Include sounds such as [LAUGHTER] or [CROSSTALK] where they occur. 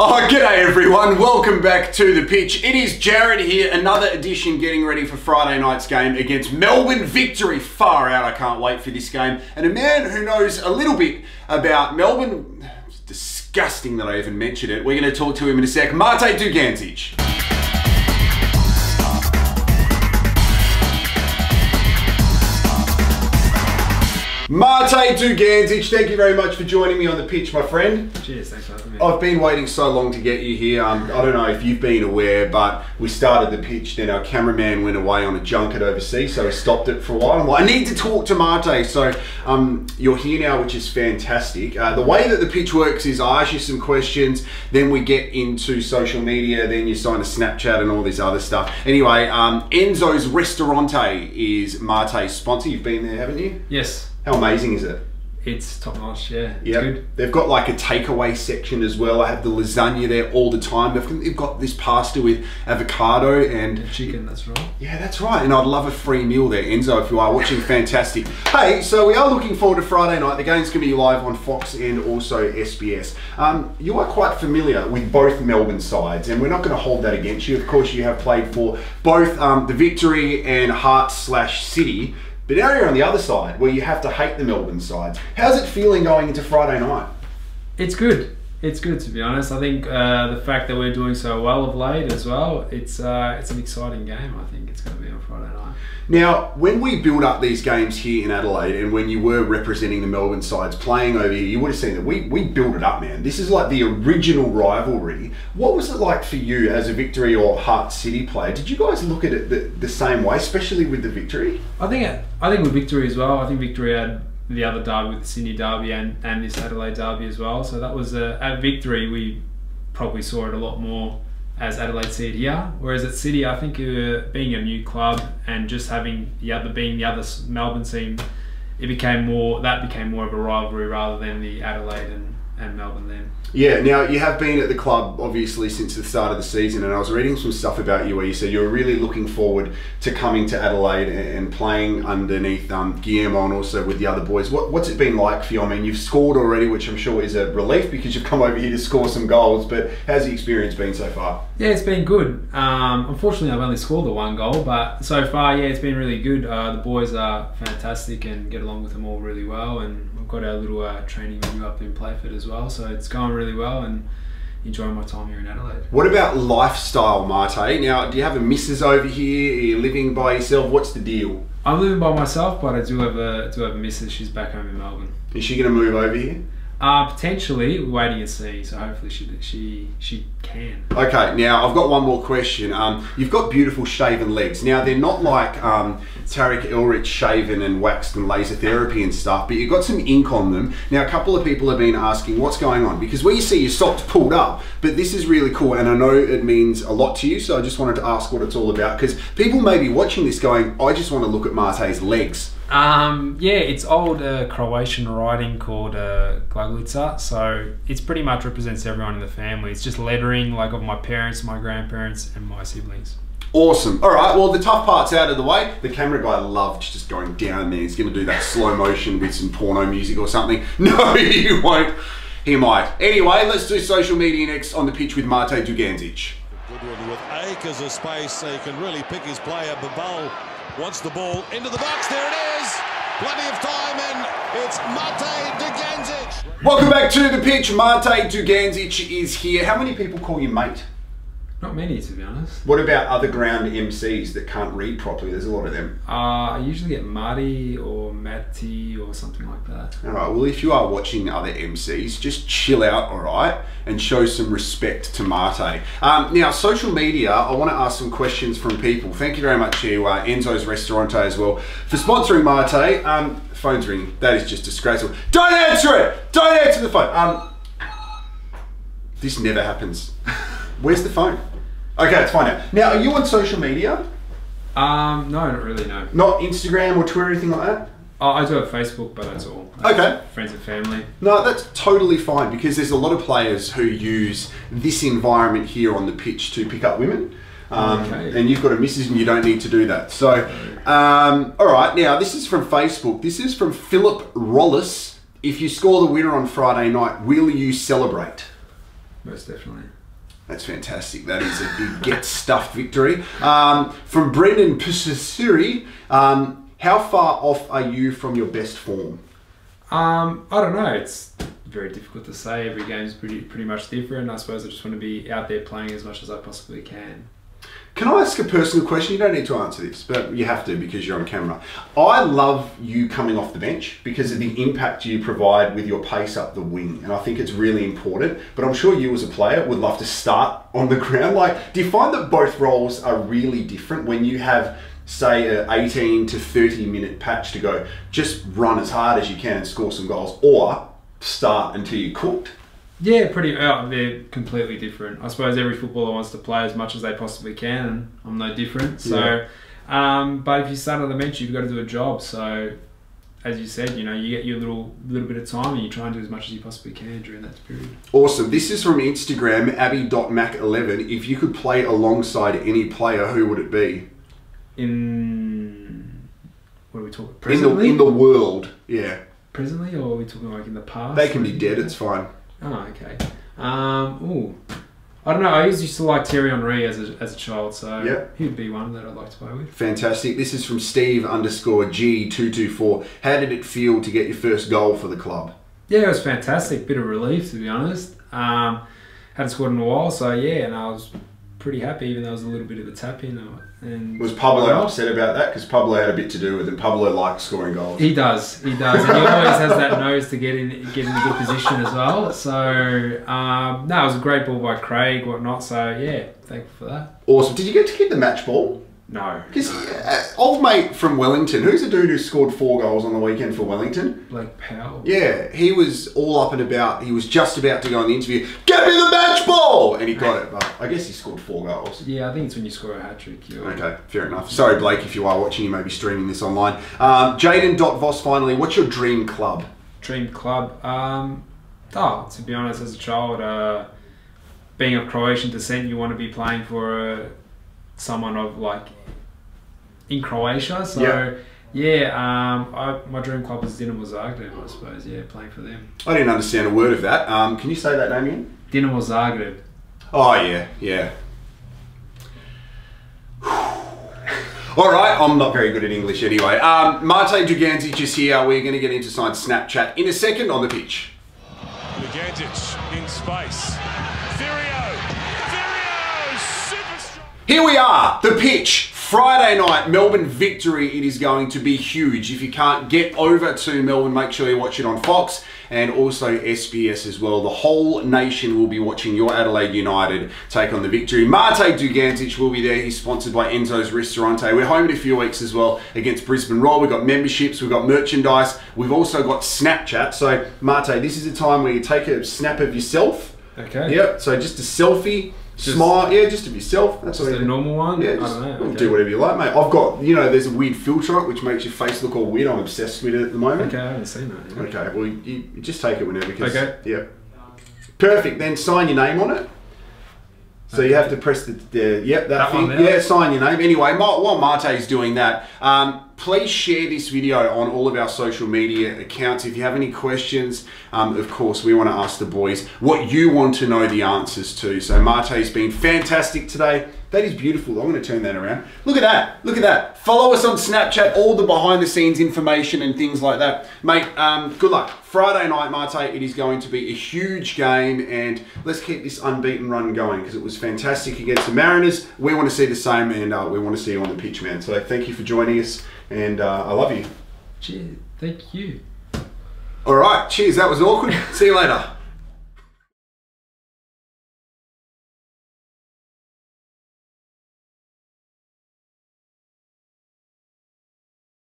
Oh, g'day everyone. Welcome back to the pitch. It is Jarrod here, another edition getting ready for Friday night's game against Melbourne Victory. Far out, I can't wait for this game. And a man who knows a little bit about Melbourne, it's disgusting that I even mentioned it. We're going to talk to him in a sec. Mate Dugandzic. Mate Dugandzic, thank you very much for joining me on the pitch, my friend. Cheers, thanks for having me. I've been waiting so long to get you here. Um, I don't know if you've been aware, but we started the pitch, then our cameraman went away on a junket overseas, so we stopped it for a while. Like, I need to talk to Mate, so um, you're here now, which is fantastic. Uh, the way that the pitch works is I ask you some questions, then we get into social media, then you sign a Snapchat and all this other stuff. Anyway, um, Enzo's Ristorante is Mate's sponsor. You've been there, haven't you? Yes, How amazing is it? it's top notch. Yeah, it's Yeah, good. they've got like a takeaway section as well. I have the lasagna there all the time. They've, they've got this pasta with avocado and And chicken, that's right. yeah, that's right. And I'd love a free meal there, Enzo, if you are watching. [LAUGHS] Fantastic. Hey, so we are looking forward to Friday night. The game's going to be live on Fox and also SBS. Um, you are quite familiar with both Melbourne sides, and we're not going to hold that against you. Of course, you have played for both um, the Victory and Hearts slash City. But now you're on the other side, where you have to hate the Melbourne sides. How's it feeling going into Friday night? It's good. It's good to be honest. I think uh, the fact that we're doing so well of late as well, it's uh, it's an exciting game. I think it's going to be on Friday night. Now, when we build up these games here in Adelaide, and when you were representing the Melbourne sides playing over here, you would have seen that we, we built it up, man. This is like the original rivalry. What was it like for you as a Victory or Heart City player? Did you guys look at it the, the same way, especially with the Victory? I think I think with Victory as well. I think Victory had the other derby with the Sydney derby and, and this Adelaide derby as well. So that was uh, at Victory we probably saw it a lot more as Adelaide see it here. Whereas at City, I think uh, being a new club and just having the other being the other Melbourne team, it became more that became more of a rivalry rather than the Adelaide and, and Melbourne then. Yeah, now you have been at the club obviously since the start of the season, and I was reading some stuff about you where you said you were really looking forward to coming to Adelaide and playing underneath um, Guillermo and also with the other boys. What, what's it been like for you? I mean, you've scored already, which I'm sure is a relief because you've come over here to score some goals, but how's the experience been so far? Yeah, it's been good. Um, unfortunately, I've only scored the one goal, but so far, yeah, it's been really good. Uh, the boys are fantastic and get along with them all really well, and we've got our little uh, training venue up in Playford as well, so it's going really well and enjoying my time here in Adelaide. What about lifestyle, Mate? Now, do you have a missus over here? Are you living by yourself? What's the deal? I'm living by myself, but I do have a do have a missus. She's back home in Melbourne. Is she going to move over here? Uh, potentially, waiting to see. So hopefully, she she she can. Okay, now I've got one more question. Um, you've got beautiful shaven legs. Now they're not like um, Tarek Elrich shaven and waxed and laser therapy and stuff, but you've got some ink on them. Now a couple of people have been asking what's going on because we see your socks pulled up, but this is really cool and I know it means a lot to you, so I just wanted to ask what it's all about because people may be watching this going, I just want to look at Mate's legs. Um, yeah, it's old uh, Croatian writing called uh, Glagoljica, so it's pretty much represents everyone in the family. It's just lettering like of my parents, my grandparents, and my siblings. Awesome. All right. Well, the tough part's out of the way. The camera guy loved just going down there. He's going to do that slow motion with some porno music or something. [LAUGHS] No, he won't. He might. Anyway, let's do social media next on the pitch with Mate Dugandzic. Goodwin with acres of space so he can really pick his player. Babal wants the ball into the box. There it is. Plenty of time and it's Mate Dugandzic. Welcome back to the pitch. Mate Dugandzic is here. How many people call you mate? Not many, to be honest. What about other ground MCs that can't read properly? There's a lot of them. Uh, I usually get Marty or Matty or something like that. All right. Well, if you are watching other MCs, just chill out, all right, and show some respect to Mate. Um, now, social media. I want to ask some questions from people. Thank you very much to uh, Enzo's Ristorante as well for sponsoring Mate. Um, phone's ringing. That is just disgraceful. Don't answer it. Don't answer the phone. Um, this never happens. [LAUGHS] Where's the phone? Okay, it's fine now. Now, are you on social media? Um, no, not really. No. Not Instagram or Twitter or anything like that? Oh, I do have Facebook, but that's all. Okay. Friends and family. No, that's totally fine because there's a lot of players who use this environment here on the pitch to pick up women. Um, Okay. And you've got a missus and you don't need to do that. So, um, all right, now this is from Facebook. This is from Philip Rollis. If you score the winner on Friday night, will you celebrate? most definitely. That's fantastic. That is a big get stuffed victory. Um, from Brendan Pusasiri, um, how far off are you from your best form? Um, I don't know. It's very difficult to say. Every game's pretty pretty much different. I suppose I just want to be out there playing as much as I possibly can. Can I ask a personal question? You don't need to answer this, but you have to because you're on camera. I love you coming off the bench because of the impact you provide with your pace up the wing, and I think it's really important. But I'm sure you, as a player, would love to start on the [LAUGHS] ground. Like, do you find that both roles are really different when you have? Say a 18 to 30 minute patch to go, just run as hard as you can and score some goals, or start until you're cooked. Yeah, pretty. Uh, they're completely different. I suppose every footballer wants to play as much as they possibly can, and I'm no different. So, um, but if you start on the bench, you've got to do a job. So, as you said, you know, you get your little little bit of time, and you try and do as much as you possibly can during that period. Awesome. This is from Instagram, abby.mac11. If you could play alongside any player, who would it be? In what are we talking? In the, Presently, in the world, yeah. presently, or are we talking like in the past? They can be dead, it's fine. Oh, okay. Um, ooh. I don't know. I used to like Thierry Henry as a, as a child, so Yeah. he'd be one that I'd like to play with. Fantastic. This is from Steve underscore G224. How did it feel to get your first goal for the club? Yeah, it was fantastic. Bit of relief, to be honest. Um, hadn't scored in a while, so yeah, and I was pretty happy, even though it was a little bit of a tap in. And Was Pablo upset about that? Because Pablo had a bit to do with it. Pablo likes scoring goals. He does, he does, and he always has that nose to get in, get in a good position as well. So um, no, it was a great ball by Craig, whatnot. So yeah, thankful for that. Awesome. Did you get to keep the match ball? No, Because uh, old mate from Wellington, who's the dude who scored four goals on the weekend for Wellington? Blake Powell. Yeah, he was all up and about. He was just about to go on the interview. Get me the match ball, and he got it. But I guess he scored four goals. Yeah, I think it's when you score a hat trick. Okay, fair enough. Sorry, Blake, if you are watching, you may be streaming this online. Um, Jaden.Voss, finally, what's your dream club? dream club. Um, oh, to be honest, as a child, uh, being of Croatian descent, you want to be playing for uh, someone of like in Croatia. So Yeah. yeah, um, I, my dream club was Dinamo Zagreb. I suppose. Yeah, playing for them. I didn't understand a word of that. Um, can you say that name again? Dinamo Zagreb. Oh, yeah, yeah. [SIGHS] All right, I'm not very good at English anyway. Um, Mate Dugandzic is here. We're going to get into science Snapchat in a second on the pitch. Dugandzic in space. Cirio. Cirio. Super strong. Here we are, the pitch. Friday night, Melbourne victory. It is going to be huge. If you can't get over to Melbourne, make sure you watch it on Fox and also SBS as well. The whole nation will be watching your Adelaide United take on the victory. Mate Dugandzic will be there. He's sponsored by Enzo's Ristorante. We're home in a few weeks as well against Brisbane Roar. We've got memberships, we've got merchandise, we've also got Snapchat. So, Mate, this is a time where you take a snap of yourself. Okay. Yep, so just a selfie, Just- smile, yeah, just of yourself. That's Just a normal one. yeah, I just don't know. Okay. do whatever you like, mate. I've got, you know, there's a weird filter on it which makes your face look all weird. I'm obsessed with it at the moment. Okay, I haven't seen that. yet. Okay, well, you, you just take it whenever. Okay. Yeah. Perfect. Then sign your name on it. So you have to press the, the yep, that, That thing. Yeah, sign your name. Anyway, while Mate's doing that, um, please share this video on all of our social media accounts. If you have any questions, um, of course, we want to ask the boys what you want to know the answers to. So Mate's been fantastic today. That is beautiful. I'm going to turn that around. Look at that. Look at that. Follow us on Snapchat, all the behind the scenes information and things like that. Mate, um, good luck. Friday night, Mate, it is going to be a huge game and let's keep this unbeaten run going because it was fantastic against the Mariners. We want to see the same and uh, we want to see you on the pitch, man. So thank you for joining us and uh, I love you. Cheers. Thank you. All right, cheers. That was awkward. see you later.